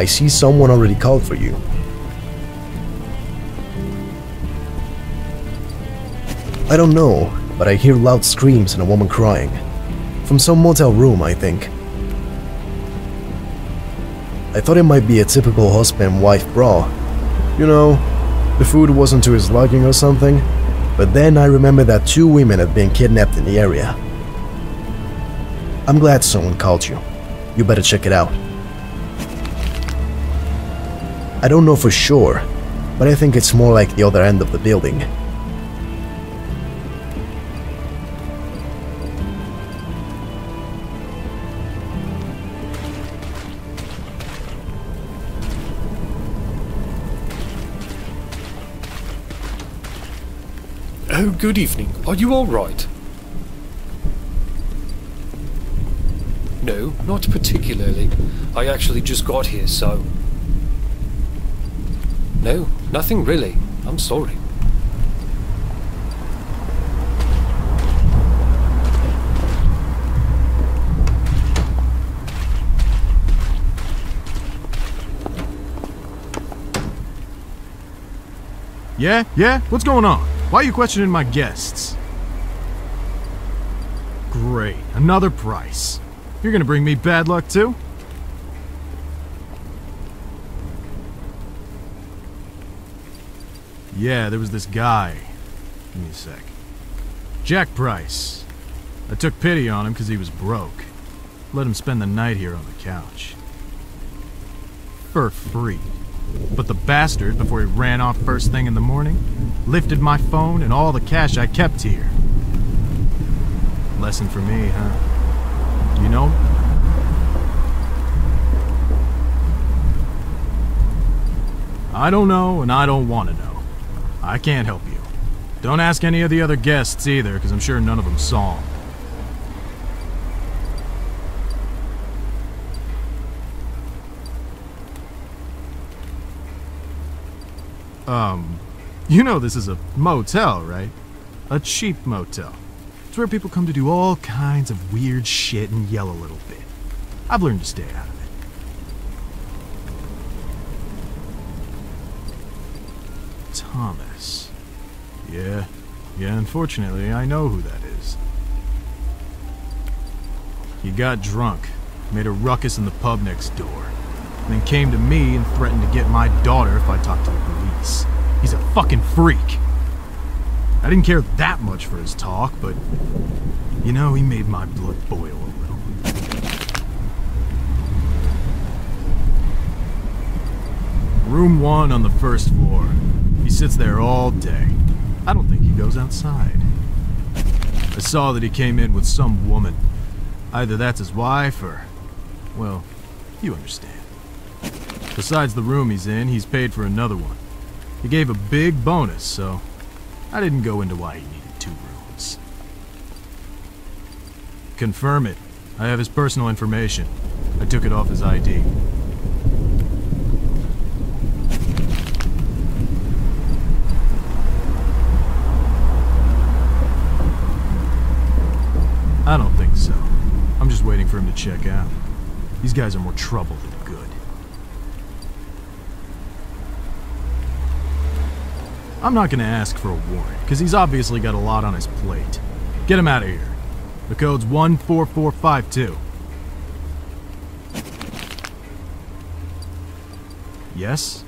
I see someone already called for you. I don't know, but I hear loud screams and a woman crying. From some motel room, I think. I thought it might be a typical husband-wife brawl. You know, the food wasn't to his liking or something. But then I remember that two women had been kidnapped in the area. I'm glad someone called you. You better check it out. I don't know for sure, but I think it's more like the other end of the building. Oh, good evening. Are you all right? No, not particularly. I actually just got here, so... No, nothing really. I'm sorry. Yeah? Yeah? What's going on? Why are you questioning my guests? Great. Another price. You're gonna bring me bad luck too? Yeah, there was this guy. Give me a sec. Jack Price. I took pity on him because he was broke. Let him spend the night here on the couch. For free. But the bastard, before he ran off first thing in the morning, lifted my phone and all the cash I kept here. Lesson for me, huh? You know? I don't know, and I don't want to know. I can't help you. Don't ask any of the other guests either, because I'm sure none of them saw. Um, you know this is a motel, right? A cheap motel. It's where people come to do all kinds of weird shit and yell a little bit. I've learned to stay out of it. Thomas. Yeah, yeah, unfortunately, I know who that is. He got drunk, made a ruckus in the pub next door, then came to me and threatened to get my daughter if I talked to the police. He's a fucking freak. I didn't care that much for his talk, but you know, he made my blood boil a little. Room one on the first floor. He sits there all day. I don't think he goes outside. I saw that he came in with some woman. Either that's his wife or. Well, you understand. Besides the room he's in, he's paid for another one. He gave a big bonus, so I didn't go into why he needed two rooms. Confirm it. I have his personal information. I took it off his ID. I don't think so. I'm just waiting for him to check out. These guys are more trouble than good. I'm not gonna ask for a warrant, because he's obviously got a lot on his plate. Get him out of here. The code's 14452. Yes?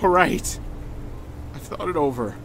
All right. I've thought it over.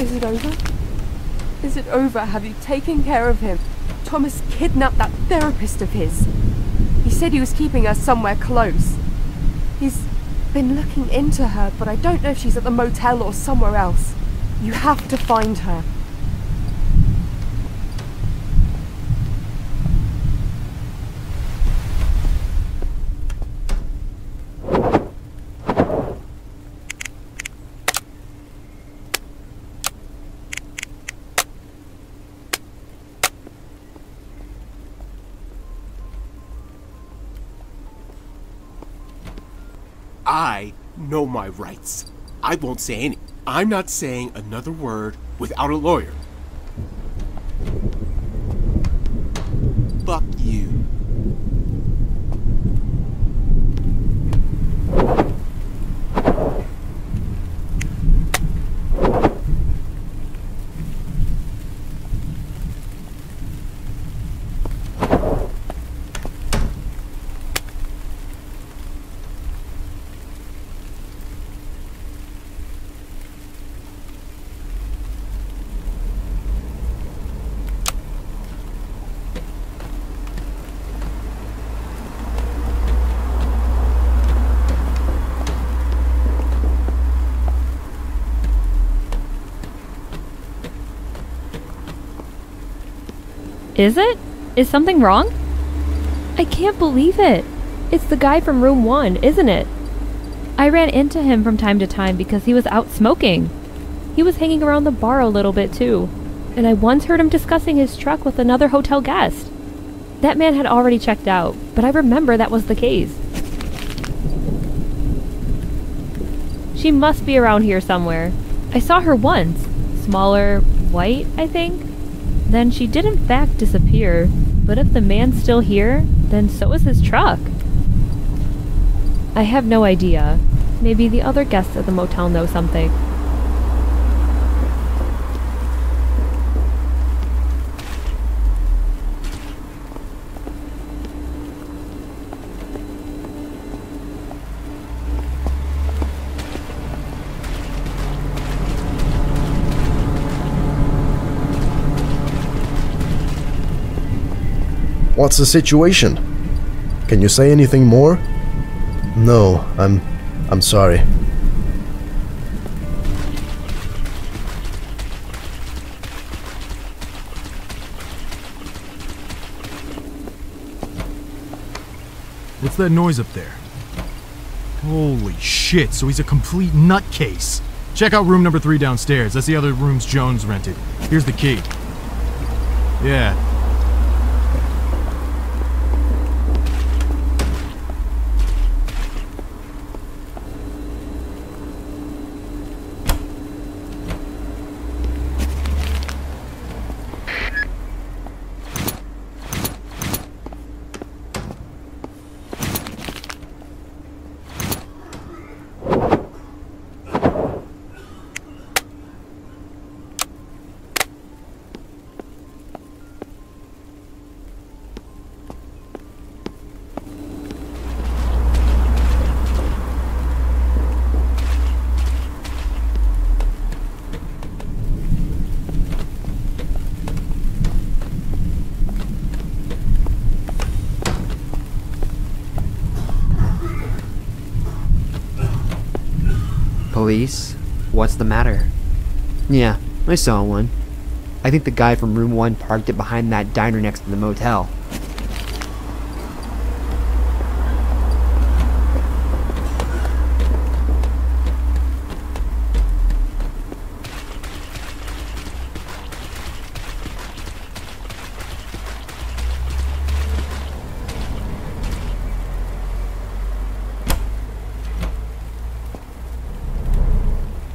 Is it over? Is it over? Have you taken care of him? Thomas kidnapped that therapist of his. He said he was keeping her somewhere close. He's been looking into her, but I don't know if she's at the motel or somewhere else. You have to find her. I know my rights. I won't say any. I'm not saying another word without a lawyer. Fuck you. Is it? Is something wrong? I can't believe it. It's the guy from room one, isn't it? I ran into him from time to time because he was out smoking. He was hanging around the bar a little bit too, and I once heard him discussing his truck with another hotel guest. That man had already checked out, but I remember that was the case. She must be around here somewhere. I saw her once. Smaller, white, I think. Then she did in fact disappear, but if the man's still here, then so is his truck. I have no idea. Maybe the other guests at the motel know something. What's the situation? Can you say anything more? No, I'm. I'm sorry. What's that noise up there? Holy shit, so he's a complete nutcase. Check out room number three downstairs. That's the other rooms Jones rented. Here's the key. Yeah. What's the matter? Yeah, I saw one. I think the guy from room one parked it behind that diner next to the motel.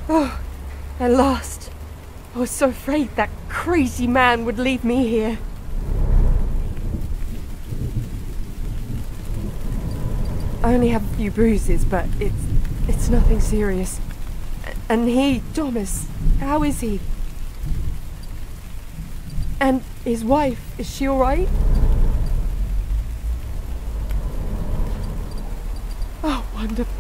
Oh, at last. I was so afraid that crazy man would leave me here. I only have a few bruises, but it's it's nothing serious. And he, Thomas, how is he? And his wife, is she alright? Oh, wonderful.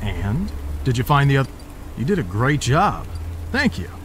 And? Did you find the other? You did a great job. Thank you.